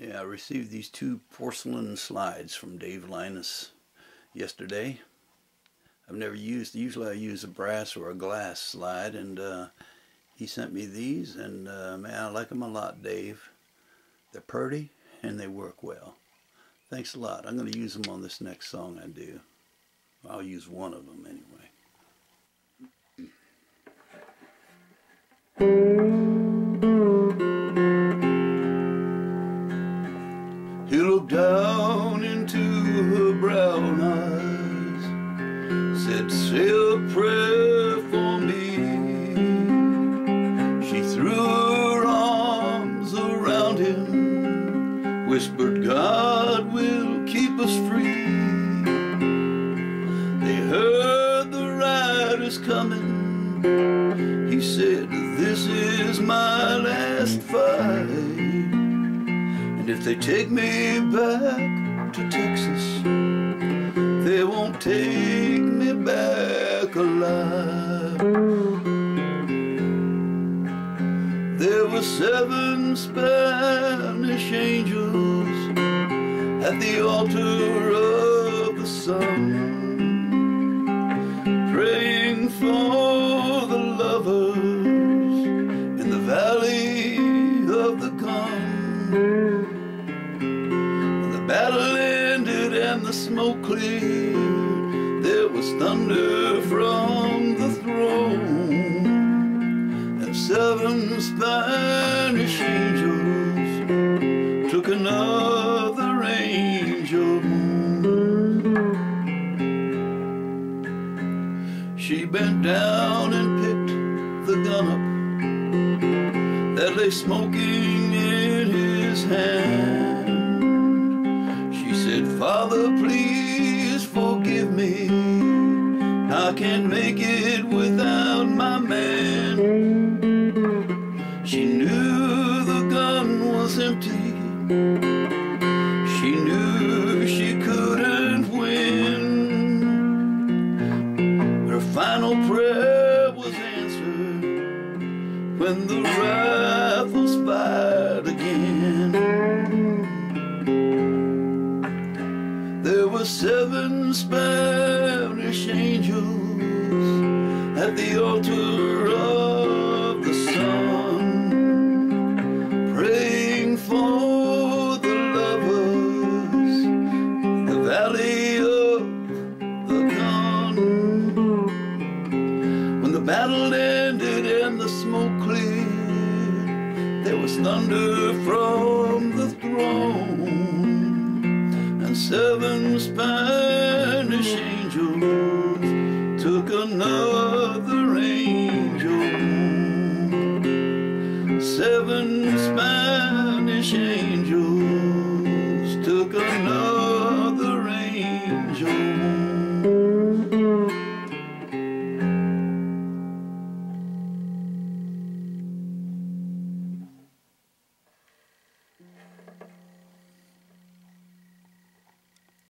Yeah, I received these two porcelain slides from Dave Lynas yesterday. I've never used, usually I use a brass or a glass slide, and uh, he sent me these, and uh, man, I like them a lot, Dave. They're pretty, and they work well. Thanks a lot. I'm going to use them on this next song I do. I'll use one of them anyway. Said, say a prayer for me. She threw her arms around him, whispered, God will keep us free. They heard the riders coming. He said, this is my last fight. And if they take me back to Texas, they won't take seven Spanish angels at the altar of the sun, praying for the lovers in the valley of the gun. The battle ended and the smoke cleared. There was thunder from the throne. And seven Spanish bent down and picked the gun up that lay smoking in his hand. She said, Father, please forgive me. I can't make it without my man. She knew the gun was empty. She knew prayer was answered when the rifles fired again. There were seven Spanish angels at the altar of battle ended and the smoke cleared, there was thunder from the throne, and seven Spanish angels took another angel. Seven Spanish angels